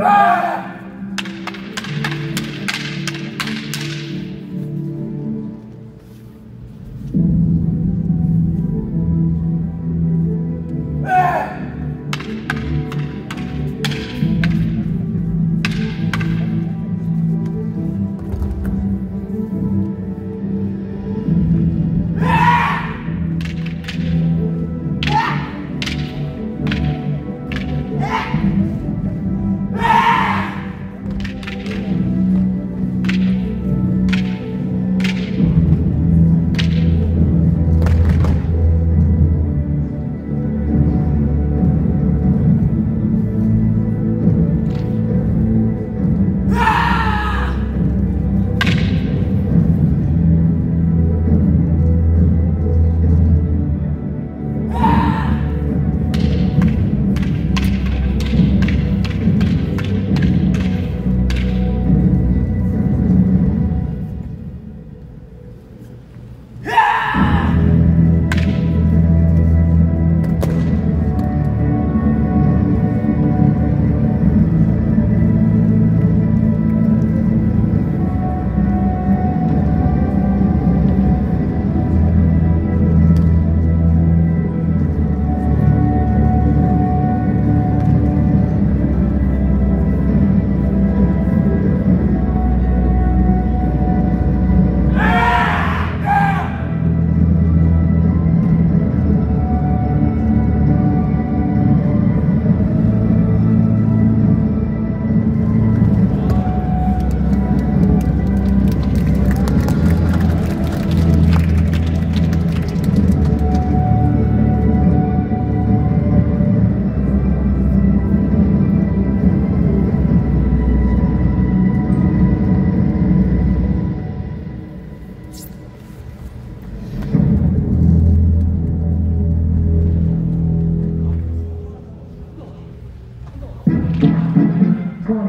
Ah!